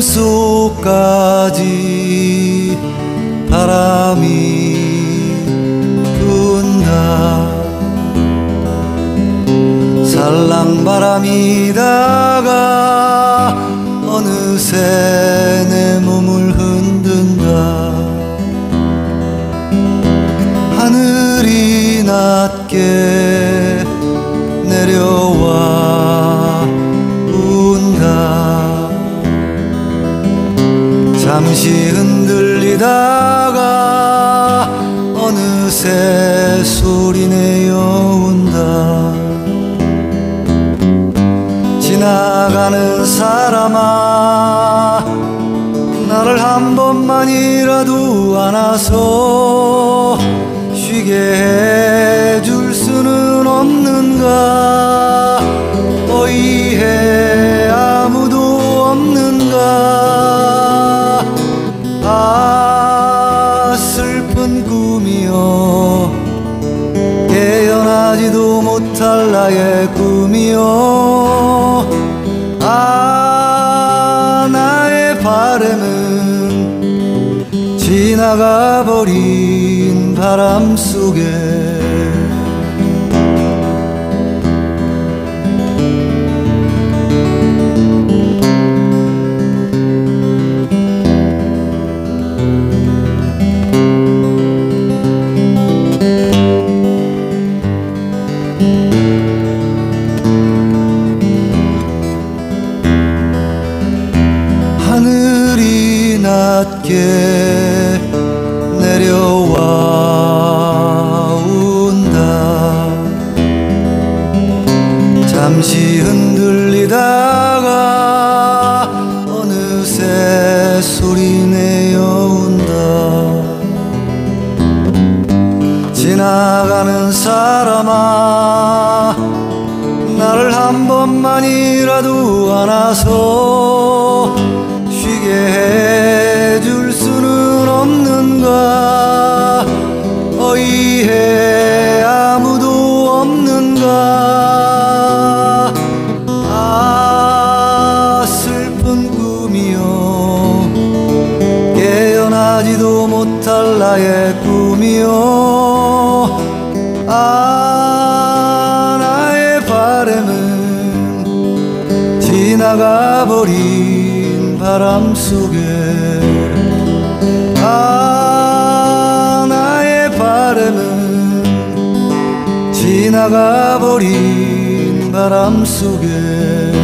속까지 바람이 분다. 살랑바람이 다가 어느새 내 몸을 흔든다. 하늘이 낮게 내려와 잠시 흔들리다가 어느새 소리내어 운다. 지나가는 사람아 나를 한 번만이라도 안아서 나의 꿈이여 아 나의 바램은 지나가 버린 바람 속에 낮게 내려와 운다. 잠시 흔들리다가 어느새 소리내어 운다. 지나가는 사람아 나를 한 번만이라도 안아서 나의 꿈이여 아 나의 바램은 지나가 버린 바람 속에. 아 나의 바램은 지나가 버린 바람 속에